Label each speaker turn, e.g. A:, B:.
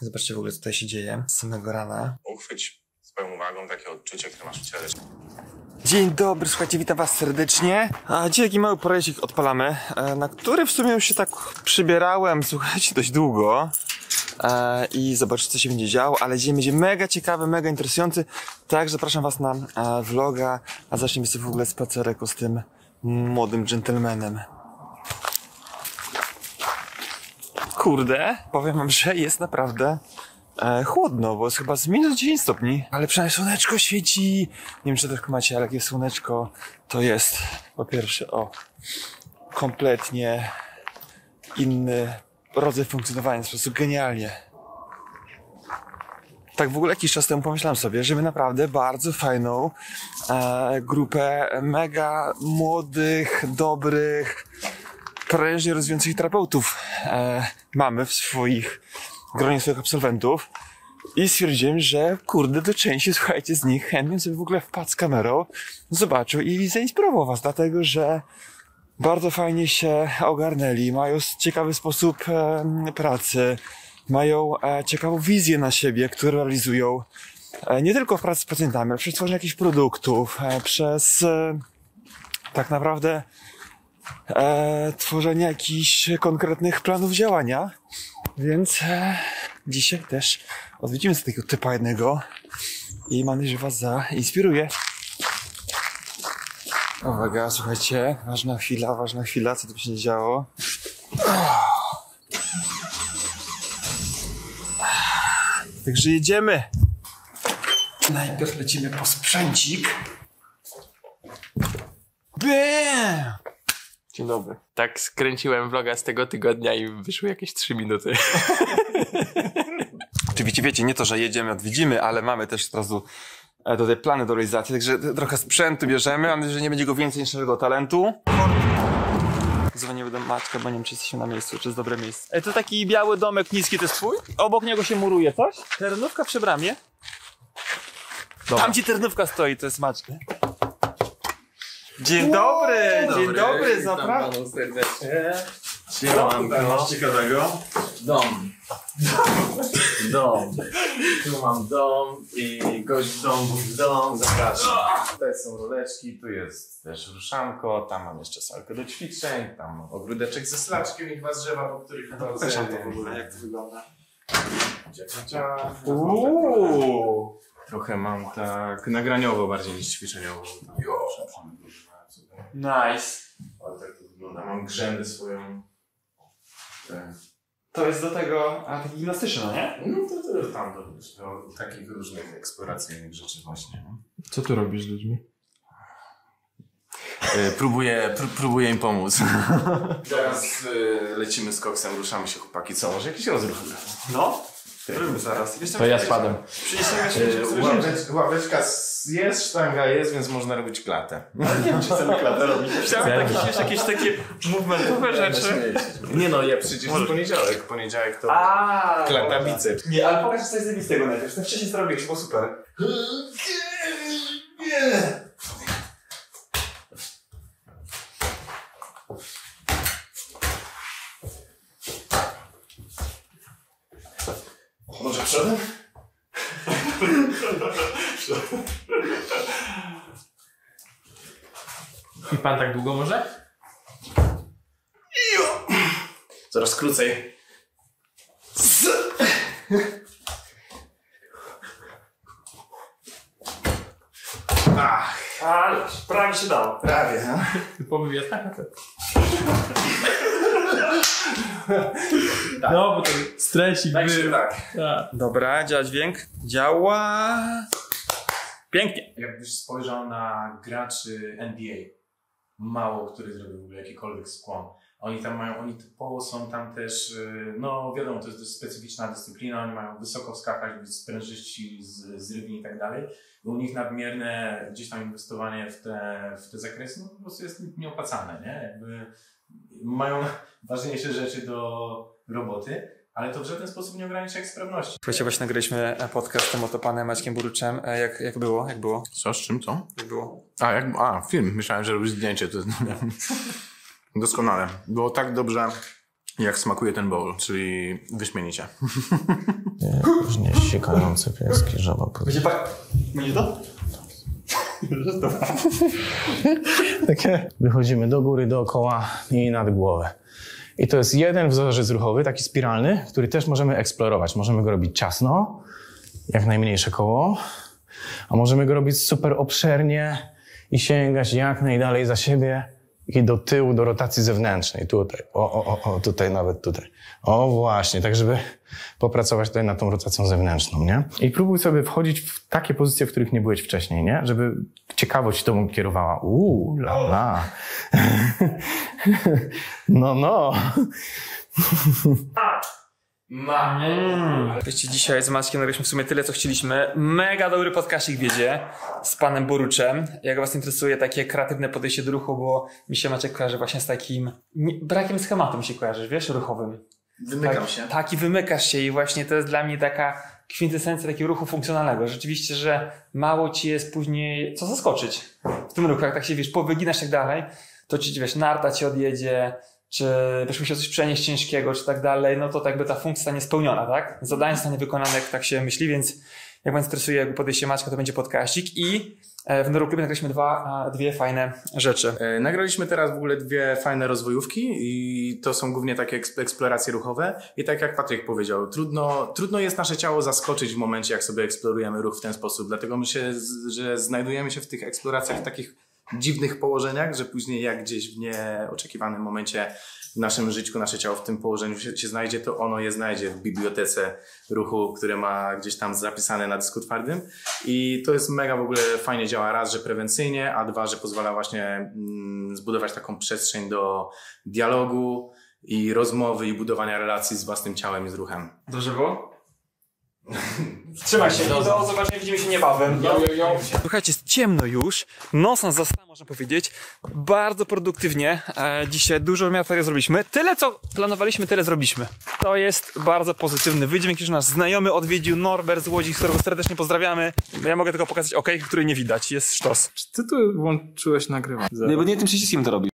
A: Zobaczcie w ogóle, co tutaj się dzieje z samego rana.
B: Uchwyć swoją uwagą takie odczucie, które masz w ciele.
A: Dzień dobry, słuchajcie, witam was serdecznie. A dzisiaj taki mały projekcik odpalamy, e, na który w sumie już się tak przybierałem, słuchajcie, dość długo. E, I zobaczcie, co się będzie działo, ale dzień będzie mega ciekawy, mega interesujący. Tak, zapraszam was na e, vloga, a zaczniemy sobie w ogóle spacerek z tym młodym gentlemanem. Kurde, powiem wam, że jest naprawdę e, chłodno, bo jest chyba z minus 10 stopni. Ale przynajmniej słoneczko świeci. Nie wiem, czy tak macie, ale jak jest słoneczko, to jest po pierwsze, o, kompletnie inny rodzaj funkcjonowania, po prostu genialnie. Tak w ogóle jakiś czas temu pomyślałem sobie, że my naprawdę bardzo fajną e, grupę mega młodych, dobrych, prężnie rozwijających terapeutów e, mamy w swoich gronie swoich absolwentów. I stwierdziłem, że kurde, do części, słuchajcie, z nich chętnie sobie w ogóle wpadł z kamerą, zobaczył i zainspirował was, dlatego że bardzo fajnie się ogarnęli, mają ciekawy sposób e, pracy, mają e, ciekawą wizję na siebie, którą realizują e, nie tylko w pracy z pacjentami, ale przez tworzenie jakichś produktów, e, przez e, tak naprawdę e, tworzenie jakichś konkretnych planów działania. Więc e, dzisiaj też odwiedzimy sobie takiego typa jednego i mam nadzieję, że was zainspiruje. Uwaga, słuchajcie, ważna chwila, ważna chwila, co tu się działo. Także jedziemy. Najpierw lecimy po sprzęcik. Bam! Dzień dobry.
C: Tak skręciłem vloga z tego tygodnia i wyszły jakieś 3 minuty.
A: Oczywiście wiecie, nie to, że jedziemy, odwiedzimy, ale mamy też od razu e, tutaj plany do realizacji, także trochę sprzętu bierzemy, mam nadzieję, że nie będzie go więcej niż naszego talentu. Dzwonię do Maćka, bo nie wiem, czy jesteśmy na miejscu, czy jest dobre miejsce. E, to taki biały domek niski, to jest twój? Obok niego się muruje coś? Terenówka przy bramie? Tam ci terenówka stoi, to jest Maćka. Dzień dobry, dzień dobry, zapraszam.
C: serdecznie.
A: Masz ciekawego?
C: Dom. Dom. Tu mam dom i gość w domu w dom. Zapraszam. Tutaj są roleczki, tu jest też ruszanko, tam mam jeszcze salkę do ćwiczeń, tam mam ogródeczek ze slaczkiem i dwa drzewa, po których chodzę.
A: Pokażę to w ogóle, jak to wygląda.
C: Cia, cia, cia.
A: Uuu.
C: Trochę mam tak nagraniowo bardziej niż ćwiczeniowo.
A: Nice.
C: Ale tak to wygląda. Mam grzędy swoją. Te-
A: To jest do tego, a taki gimnastyczny, no nie?
C: No to, to tam do, do takich różnych eksploracyjnych rzeczy właśnie. No.
D: Co tu robisz z ludźmi?
C: E, próbuję, pró- próbuję im pomóc. Teraz e, lecimy z koksem, ruszamy się chłopaki. Co, może jakiś rozruch?
A: No. Robimy zaraz. Co
D: To ja
C: ławecz, ławeczka s- jest, sztanga jest, więc można robić klatę.
A: Ale nie wiem, czy chcemy klatę robić. Chciałem takie, wiesz, jakieś takie movementowe rzeczy.
C: Nie no, ja przecież w poniedziałek. Poniedziałek to
A: A,
C: klata biceps.
A: Nie, ale pokaż coś zajebistego najpierw. Ten wcześniej co robiłeś, było super.
C: Może przodem?
D: I pan tak długo może?
C: Coraz krócej. Ach,
A: Ale prawie się dało.
C: prawie, no.
D: Typowy wiatrak. No, bo to stresik
C: Tak
D: był.
C: tak.
D: Tak.
A: Dobra, działa dźwięk. Działa. Pięknie.
C: Jakbyś spojrzał na graczy NBA, mało który zrobił w ogóle jakikolwiek skłon. Oni tam mają, oni typowo są tam też, y, no wiadomo, to jest dość specyficzna dyscyplina, oni mają wysoko skakać, sprężyści z, z rybin i tak dalej. U nich nadmierne gdzieś tam inwestowanie w te, w te zakresy, no po prostu jest nieopłacalne, nie? Jakby mają ważniejsze rzeczy do roboty, ale to w żaden sposób nie ogranicza ich sprawności.
A: Słuchajcie, właśnie nagraliśmy podcast z tym oto panem Maćkiem Buruczem. E, Jak, jak było? Jak było?
C: Co, z czym, co?
A: Jak było?
C: A, jak, a, film. Myślałem, że robisz zdjęcie. To, Doskonale. Było tak dobrze, jak smakuje ten bowl, czyli wyśmienicie. Niesikające pieski, żaba pod...
A: Będzie pak... Będzie to?
C: Takie. Wychodzimy do góry, dookoła i nad głowę. I to jest jeden wzorzec ruchowy, taki spiralny, który też możemy eksplorować. Możemy go robić ciasno, jak najmniejsze koło, a możemy go robić super obszernie i sięgać jak najdalej za siebie i do tyłu, do rotacji zewnętrznej. Tutaj. O, o, o, o tutaj, nawet tutaj. O, właśnie, tak żeby popracować tutaj nad tą rotacją zewnętrzną, nie? I próbuj sobie wchodzić w takie pozycje, w których nie byłeś wcześniej, nie? Żeby ciekawość tobą kierowała. Uuu, la, la. No, no.
A: Wiecie, dzisiaj z Maćkiem nagraliśmy w sumie tyle, co chcieliśmy. Mega dobry podcastik wiedzie z panem Boruczem. Jak was interesuje takie kreatywne podejście do ruchu, bo mi się Maciek kojarzy właśnie z takim brakiem schematu mi się kojarzy, wiesz, ruchowym.
E: Wymykam
A: tak,
E: się.
A: Tak, i wymykasz się i właśnie to jest dla mnie taka kwintesencja takiego ruchu funkcjonalnego. Rzeczywiście, że mało ci jest później co zaskoczyć w tym ruchu. Jak tak się, wiesz, powyginasz i tak dalej, to ci, wiesz, narta ci odjedzie, czy wiesz, musiał coś przenieść ciężkiego, czy tak dalej, no to tak jakby ta funkcja zostanie spełniona, tak? Zadanie zostanie wykonane, jak tak się myśli, więc jak was interesuje jakby podejście Maćka, to będzie podkaścik i e, w Neuroklubie nagraliśmy dwa, dwie fajne rzeczy.
C: E, Nagraliśmy teraz w ogóle dwie fajne rozwojówki i to są głównie takie eks- eksploracje ruchowe. I tak jak Patryk powiedział, trudno, trudno jest nasze ciało zaskoczyć w momencie, jak sobie eksplorujemy ruch w ten sposób. Dlatego myślę, że znajdujemy się w tych eksploracjach takich dziwnych położeniach, że później jak gdzieś w nieoczekiwanym momencie w naszym życiu, nasze ciało w tym położeniu się, się znajdzie, to ono je znajdzie w bibliotece ruchu, które ma gdzieś tam zapisane na dysku twardym. I to jest mega w ogóle fajnie działa raz, że prewencyjnie, a dwa, że pozwala właśnie mm, zbudować taką przestrzeń do dialogu i rozmowy i budowania relacji z własnym ciałem i z ruchem.
A: Dobrze było? Trzymaj się, do zobaczenia, widzimy się niebawem. Słuchajcie, jest ciemno już, noc nas zastała, można powiedzieć. Bardzo produktywnie. E, dzisiaj dużo materiału zrobiliśmy. Tyle, co planowaliśmy, tyle zrobiliśmy. To jest bardzo pozytywny wydźwięk, już nasz znajomy odwiedził Norbert z Łodzi, którego serdecznie pozdrawiamy. Ja mogę tylko pokazać OK, który nie widać, jest sztos.
D: Ty tu włączyłeś nagrywanie.
A: bo nie tym przyciskiem to robi.